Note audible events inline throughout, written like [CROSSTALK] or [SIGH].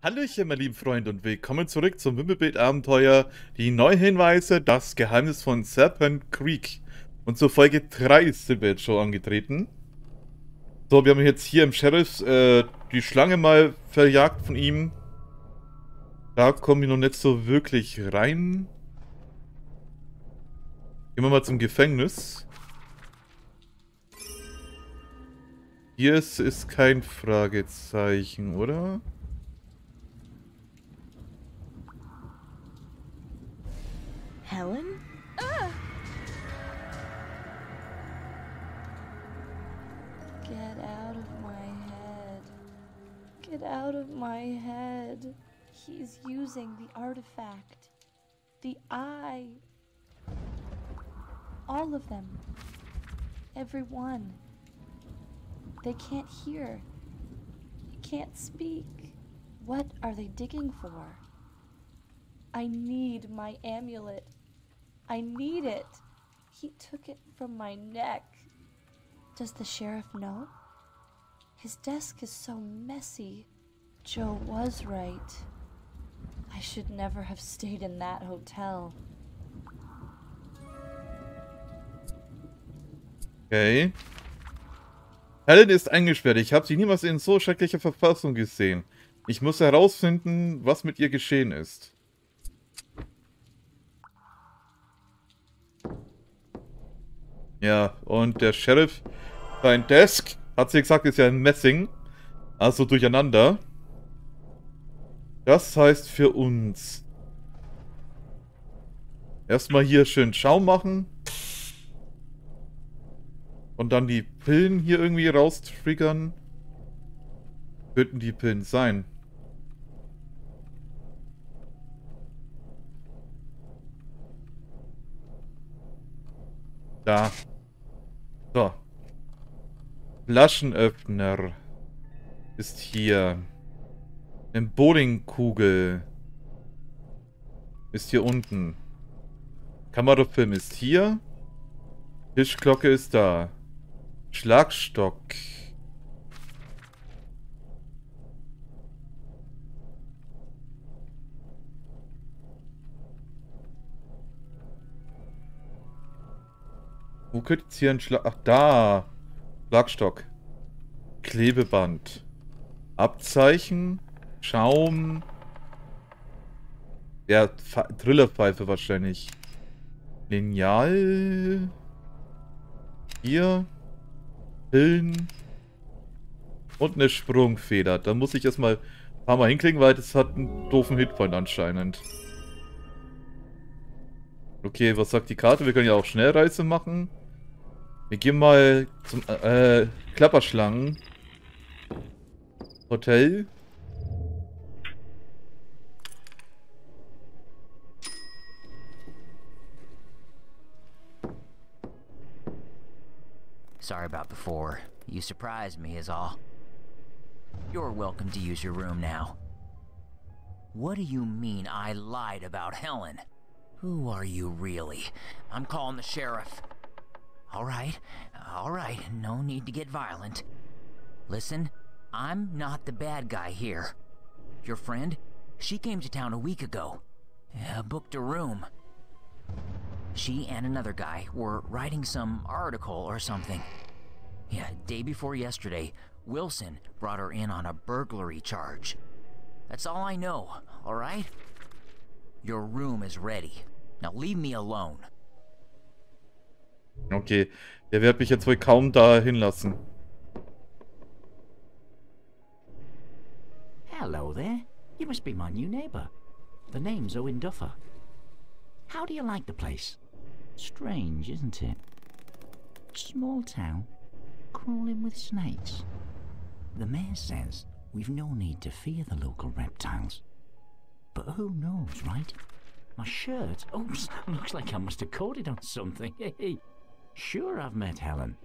Hallöchen, meine lieben Freunde, und willkommen zurück zum Wimmelbild-Abenteuer. Die neuen Hinweise, das Geheimnis von Serpent Creek. Und zur Folge 3 sind wir jetzt schon angetreten. So, wir haben jetzt hier im Sheriff äh, die Schlange mal verjagt von ihm. Da kommen wir noch nicht so wirklich rein. Gehen wir mal zum Gefängnis. Hier ist, ist kein Fragezeichen, oder? Helen? Ah! Get out of my head. Get out of my head. He's using the artifact. The eye. All of them. Every one. They can't hear. They can't speak. What are they digging for? I need my amulet. I need it. He took it from my neck. Does the sheriff know? His desk is so messy. Joe was right. I should never have stayed in that hotel. Okay. Helen ist eingesperrt. Ich habe sie niemals in so schrecklicher Verfassung gesehen. Ich muss herausfinden, was mit ihr geschehen ist. Ja, und der Sheriff, sein Desk, hat sie gesagt, ist ja ein Messing. Also durcheinander. Das heißt für uns. Erstmal hier schön Schaum machen. Und dann die Pillen hier irgendwie raustriggern. Könnten die Pillen sein. Da. So. Flaschenöffner ist hier. Eine Bowlingkugel ist hier unten. Kamerafilm ist hier. Tischglocke ist da. Schlagstock. Wo könnte jetzt hier ein Schlag... Ach, da. Schlagstock. Klebeband. Abzeichen. Schaum. Ja, Trillerpfeife wahrscheinlich. Lineal. Hier. Pillen. Und eine Sprungfeder. Da muss ich erstmal ein paar Mal hinklicken, weil das hat einen doofen Hitpoint anscheinend. Okay, was sagt die Karte? Wir können ja auch Schnellreise machen. Wir gehen mal zum äh, äh, Klapperschlangen. Hotel. Sorry about before. You surprised me is all. You're welcome to use your room now. What do you mean I lied about Helen? Who are you really? I'm calling the sheriff. Alright, alright, no need to get violent. Listen, I'm not the bad guy here. Your friend, she came to town a week ago. Uh, booked a room. She and another guy were writing some article or something. Yeah, day before yesterday, Wilson brought her in on a burglary charge. That's all I know, alright? Your room is ready. Now leave me alone. Okay, der wird mich jetzt wohl kaum da hinlassen. Hello there. You must be my new neighbor. The name's Owen Duffer. How do you like the place? Strange, isn't it? Small town, crawling with snakes. The mayor says we've no need to fear the local reptiles. But who knows, right? My shirt, oops, [LAUGHS] looks like I must have caught it on something. [LAUGHS] sure, I've met Helen.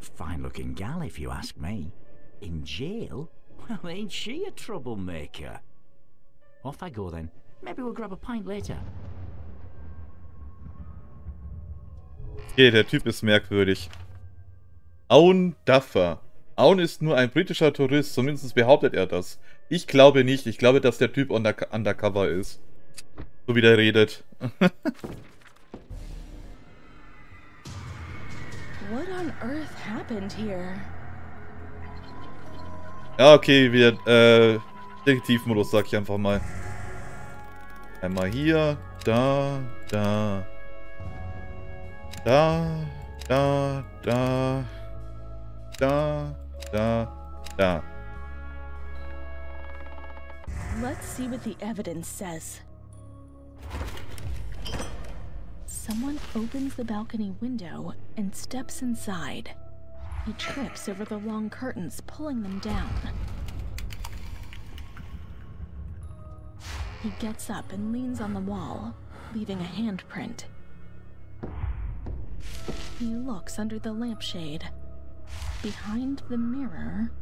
Fine looking gal, if you ask me. In jail? Well, ain't she a troublemaker? Off I go then. Maybe we'll grab a pint later. Okay, der Typ ist merkwürdig. Aun Duffer. Aun ist nur ein britischer Tourist, zumindest behauptet er das. Ich glaube nicht. Ich glaube, dass der Typ under undercover ist. So wie der redet. [LAUGHS] What on earth happened here? Ja, okay, wir, äh, Detektivmodus, sag ich einfach mal. Einmal hier, da, da. Da, da, da. Da, da, da. Let's see what the evidence says. Someone opens the balcony window and steps inside. He trips over the long curtains, pulling them down. He gets up and leans on the wall, leaving a handprint. He looks under the lampshade, behind the mirror,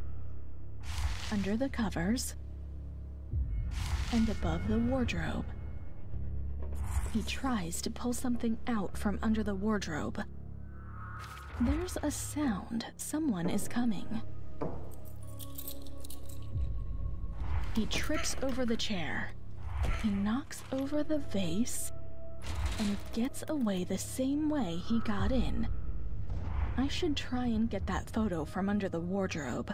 under the covers, and above the wardrobe. He tries to pull something out from under the wardrobe. There's a sound. Someone is coming. He trips over the chair. He knocks over the vase and gets away the same way he got in. I should try and get that photo from under the wardrobe.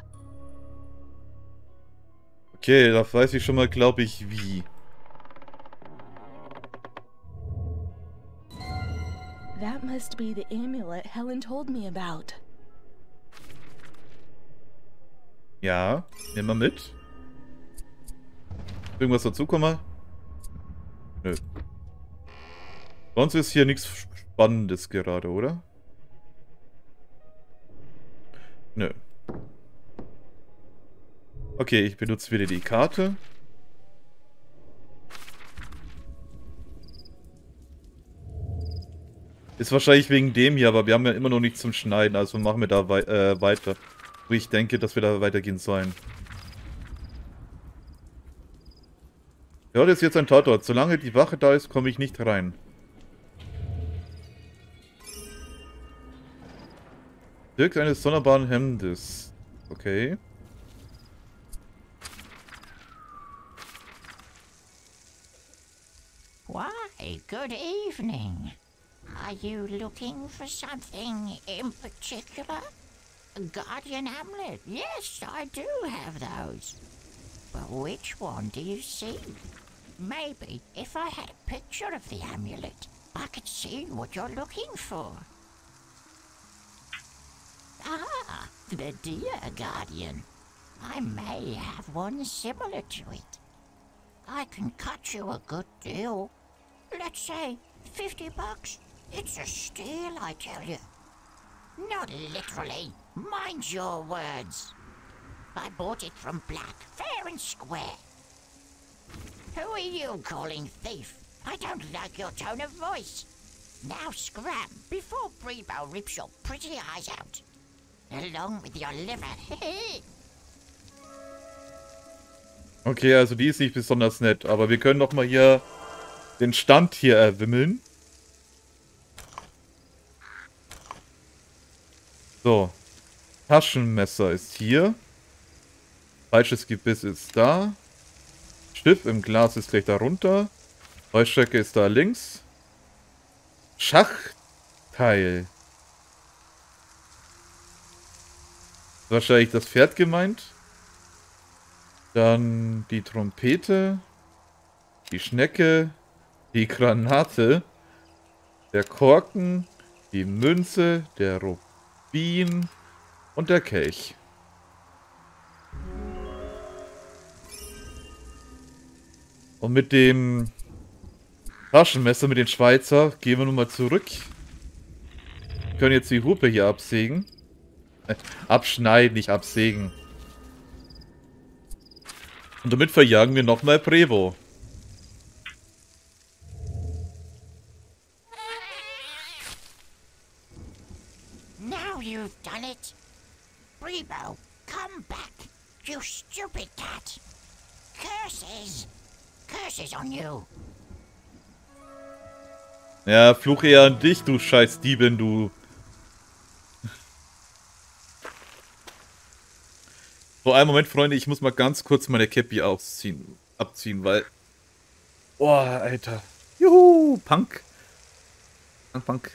Okay, da weiß ich schon mal, glaube ich, wie. That must be the amulet Helen told me about. Ja, nimm mal mit. Irgendwas dazukommen? Nö. Sonst ist hier nichts Spannendes gerade, oder? Nö. Okay, ich benutze wieder die Karte. Ist wahrscheinlich wegen dem hier, aber wir haben ja immer noch nichts zum Schneiden, also machen wir da wei äh, weiter. Wo ich denke, dass wir da weitergehen sollen. Ja, das ist jetzt ein Tatort. Solange die Wache da ist, komme ich nicht rein. Wirkt eines sonderbaren Hemdes. Okay. Why, good evening. Are you looking for something in particular? A guardian amulet? Yes, I do have those. But which one do you see? Maybe if I had a picture of the amulet, I could see what you're looking for. Ah, the dear guardian. I may have one similar to it. I can cut you a good deal. Let's say 50 bucks. It's a steal, I tell you. Not literally. Mind your words. I bought it from Black, fair and square. Who are you calling thief? I don't like your tone of voice. Now scram before Brebo rips your pretty eyes out. Along with your liver. [LAUGHS] Okay, also die ist nicht besonders nett, aber wir können doch mal hier den Stand hier äh, erwimmeln. So. Taschenmesser ist hier. Falsches Gebiss ist da. Stift im Glas ist gleich darunter. Heuschrecke ist da links. Schachteil. Wahrscheinlich das Pferd gemeint. Dann die Trompete. Die Schnecke. Die Granate. Der Korken. Die Münze. Der Rubin. Und der Kelch. Und mit dem Taschenmesser, mit den Schweizer, gehen wir nun mal zurück. Wir können jetzt die Hupe hier absägen. Äh, abschneiden, nicht absägen. Und damit verjagen wir nochmal Prevo. Curses on you. Ja, fluche eher an dich, du scheiß Diebin, du. So, einen Moment, Freunde, ich muss mal ganz kurz meine Cappy ausziehen, abziehen, weil... Boah, Alter. Juhu, Punk. Punk, Punk.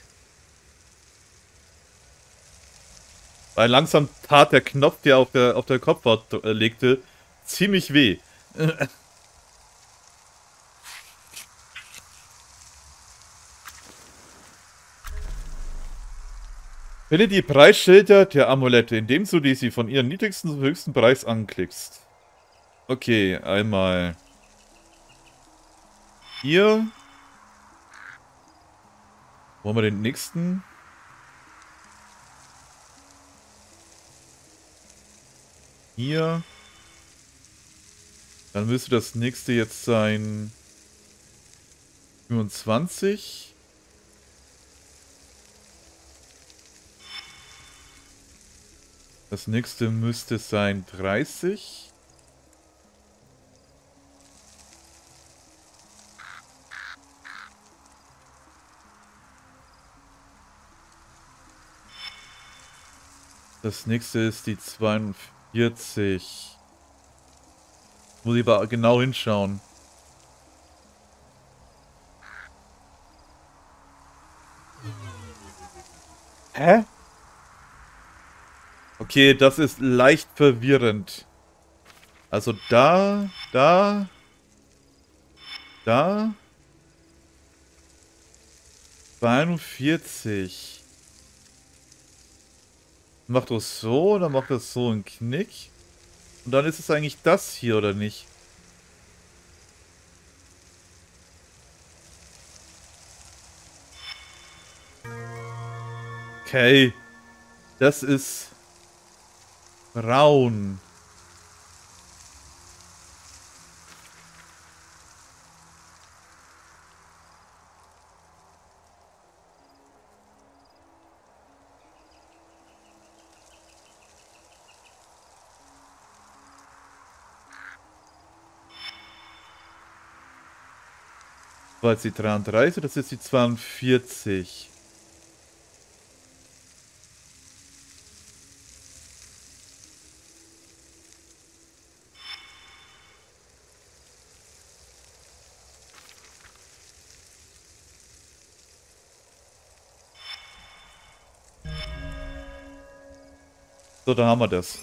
Weil langsam tat der Knopf, der auf der, auf der Kopfhaut äh, legte, ziemlich weh. [LAUGHS] Finde die Preisschilder der Amulette, indem du die sie von ihrem niedrigsten zum höchsten Preis anklickst. Okay, einmal hier. Wo haben wir den nächsten? Hier. Dann müsste das nächste jetzt sein 25. Das nächste müsste sein 30. Das nächste ist die 42. Muss ich aber genau hinschauen. Hä? Okay, das ist leicht verwirrend. Also da, da, da. 42. Macht das so, oder macht das so einen Knick. Und dann ist es eigentlich das hier, oder nicht? Okay. Das ist braun. war jetzt die 33, das ist die 42. So, dann haben wir das.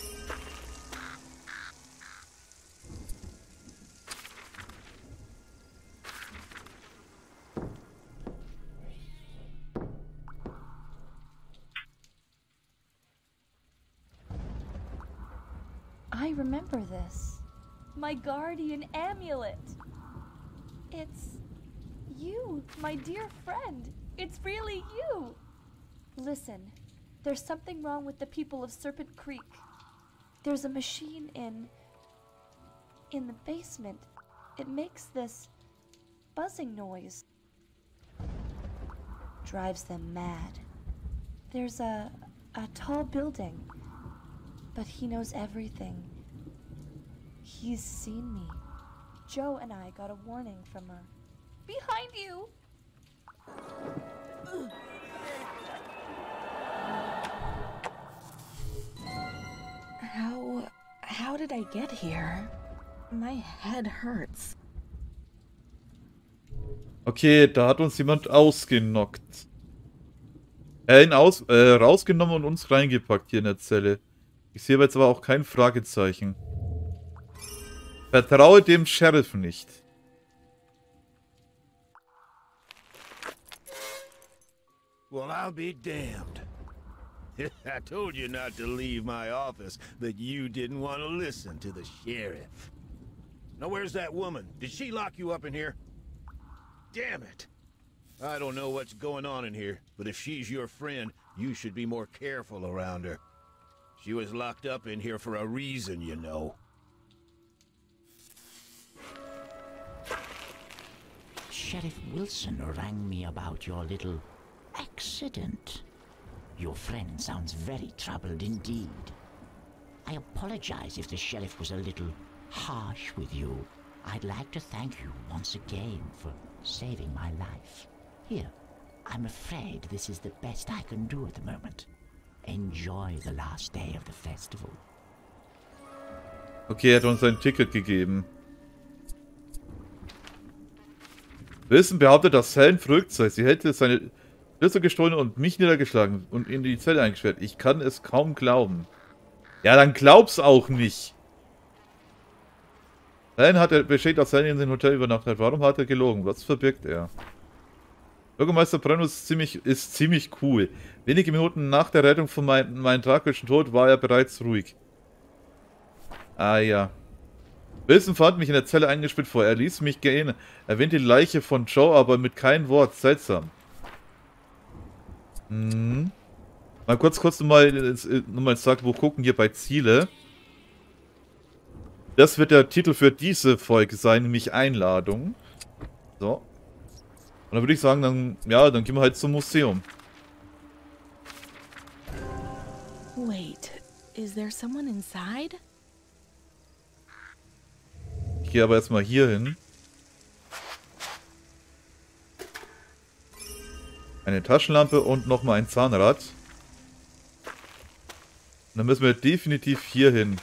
I remember this. My guardian amulet. It's you, my dear friend. It's really you. Listen, there's something wrong with the people of Serpent Creek. There's a machine in. in the basement. It makes this buzzing noise. Drives them mad. There's a. a tall building. But he knows everything. He's seen me. Joe and I got a warning from a. Behind you! [CLEARS THROAT] How. how did I get here? My head hurts. Okay, da hat uns jemand ausgenockt. Äh, ihn aus, äh, rausgenommen und uns reingepackt hier in der Zelle. Ich sehe jetzt aber auch kein Fragezeichen. Vertraue dem Sheriff nicht. Well, I'll be damned. [LAUGHS] I told you not to leave my office, but you didn't want to listen to the sheriff. Now, where's that woman? Did she lock you up in here? Damn it. I don't know what's going on in here, but if she's your friend, you should be more careful around her. She was locked up in here for a reason, you know. Sheriff Wilson rang me about your little accident. Your friend sounds very troubled indeed. I apologize if the sheriff was a little harsh with you. I'd like to thank you once again for saving my life. Here, I'm afraid this is the best I can do at the moment. Enjoy the last day of the festival. Okay, er hat uns ein Ticket gegeben. Wilson behauptet, dass Helen verrückt sei. Sie hätte seine Schlüssel gestohlen und mich niedergeschlagen und in die Zelle eingesperrt. Ich kann es kaum glauben. Ja, dann glaub's auch nicht. Helen hat er bestätigt, dass Helen in dem Hotel übernachtet. Warum hat er gelogen? Was verbirgt er? Bürgermeister Brenno ist ziemlich, ist ziemlich cool. Wenige Minuten nach der Rettung von mein, meinem tragischen Tod war er bereits ruhig. Ah ja. Wilson fand mich in der Zelle eingesperrt vor. Er ließ mich gehen. Erwähnte die Leiche von Joe, aber mit keinem Wort. Seltsam. Hm. Mal kurz, kurz nochmal nochmal ins Tagebuch gucken, hier bei Ziele. Das wird der Titel für diese Folge sein, nämlich Einladung. So. Und dann würde ich sagen, dann, ja, dann gehen wir halt zum Museum. Wait, is there someone inside? Ich gehe aber erstmal hier hin. Eine Taschenlampe und nochmal ein Zahnrad. Und dann müssen wir definitiv hier hin.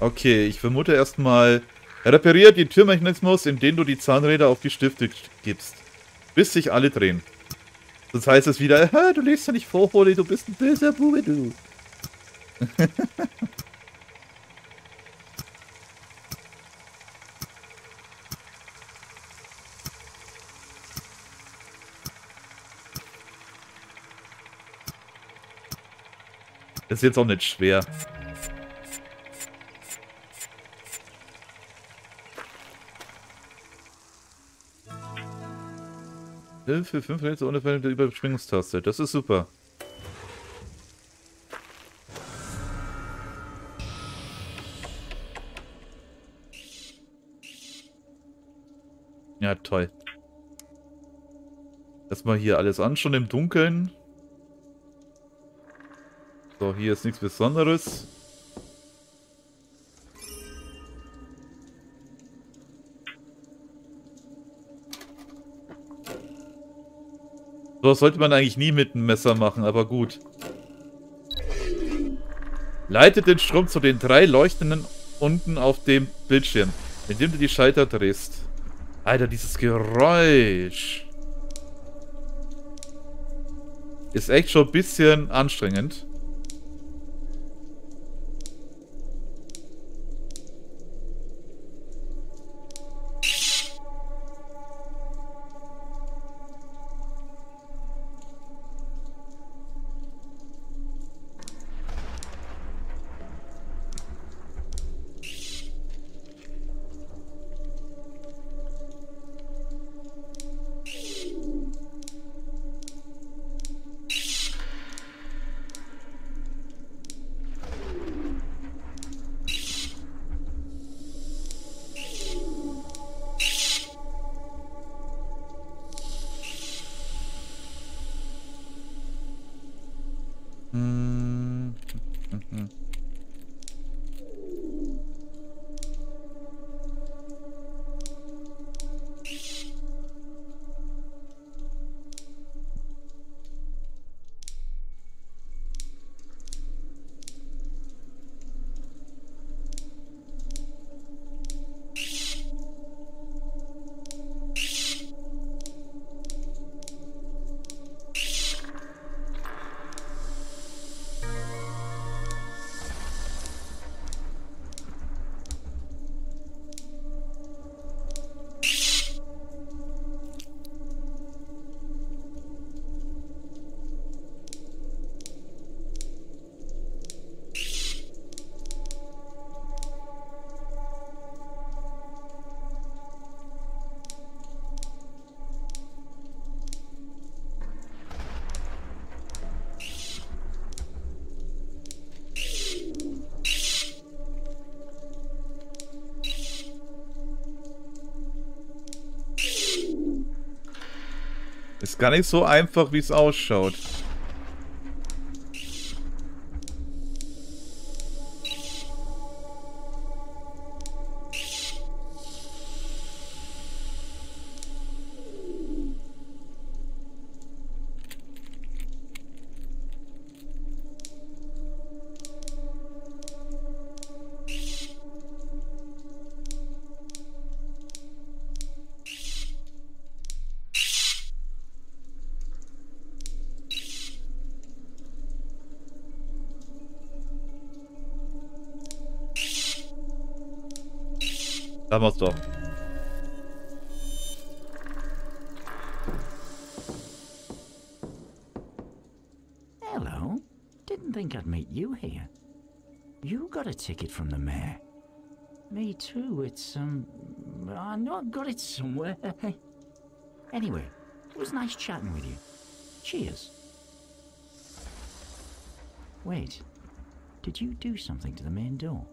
Okay, ich vermute erstmal... Repariert den Türmechanismus, indem du die Zahnräder auf die Stifte gibst. Bis sich alle drehen. Sonst heißt es wieder, du lebst ja nicht vor, Holly, du bist ein böser Bube, du. [LAUGHS] ist jetzt auch nicht schwer. Hilfe, 5 Minuten ohne der Überspringungstaste. Das ist super. Ja, toll. Erstmal hier alles anschauen im Dunkeln. So, hier ist nichts Besonderes. So sollte man eigentlich nie mit einem Messer machen, aber gut. Leitet den Strom zu den drei leuchtenden unten auf dem Bildschirm, indem du die Schalter drehst. Alter, dieses Geräusch. Ist echt schon ein bisschen anstrengend. Gar nicht so einfach, wie es ausschaut. Hello. Didn't think I'd meet you here. You got a ticket from the mayor. Me too. It's, um, I know I've got it somewhere. [LAUGHS] anyway, it was nice chatting with you. Cheers. Wait. Did you do something to the main door?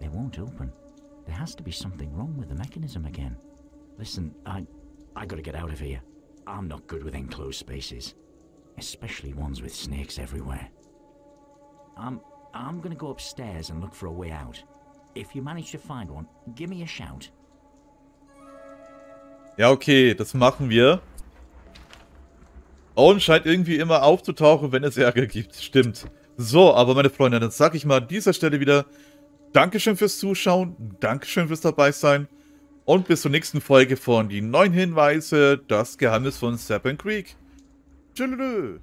They won't open. There has to be something wrong with the mechanism again. Listen, I, I gotta get out of here. I'm not good with enclosed spaces, especially ones with snakes everywhere. I'm, I'm gonna go upstairs and look for a way out. If you manage to find one, give me a shout. Ja, okay, das machen wir. Owen scheint irgendwie immer aufzutauchen, wenn es Ärger gibt. Stimmt. So, aber meine Freunde, dann sage ich mal an dieser Stelle wieder Dankeschön fürs Zuschauen, Dankeschön fürs dabei sein und bis zur nächsten Folge von Die neuen Hinweise, das Geheimnis von Serpent Creek. Tschüss.